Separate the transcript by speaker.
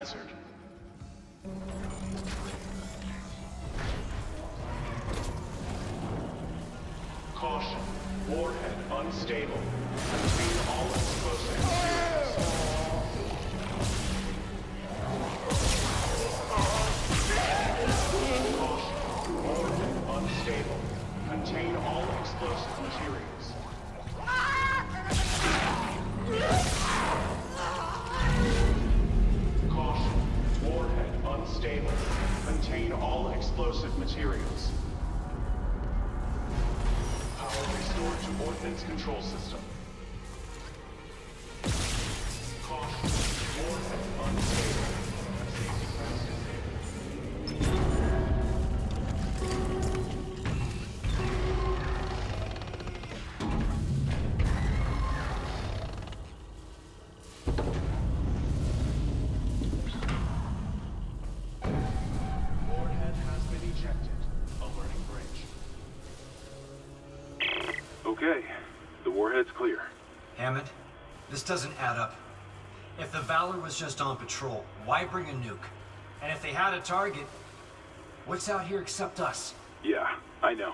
Speaker 1: answered. Caution. Warhead unstable. Contain all explosive materials. Caution. Warhead unstable. Contain all explosive materials. Unstable. Contain all explosive materials. Power restored to Ordnance Control System.
Speaker 2: Okay, the warhead's clear.
Speaker 3: Hammond, this doesn't add up. If the Valor was just on patrol, why bring a nuke? And if they had a target, what's out here except us?
Speaker 2: Yeah, I know.